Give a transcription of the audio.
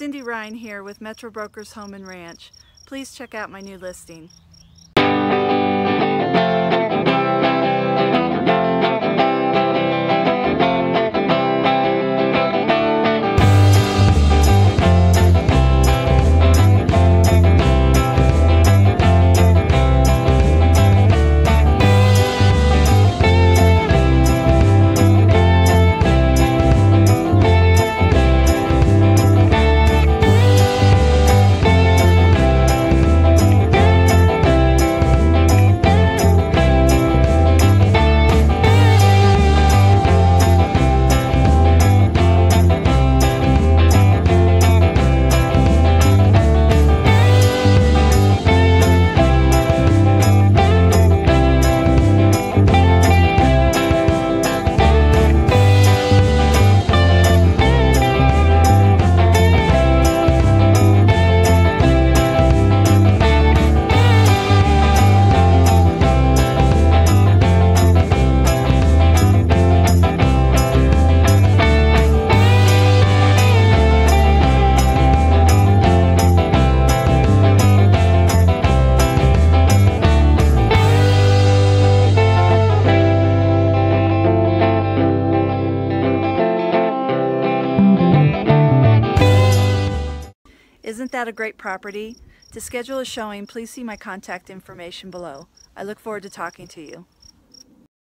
Cindy Rein here with Metro Brokers Home and Ranch. Please check out my new listing. Isn't that a great property? To schedule a showing, please see my contact information below. I look forward to talking to you.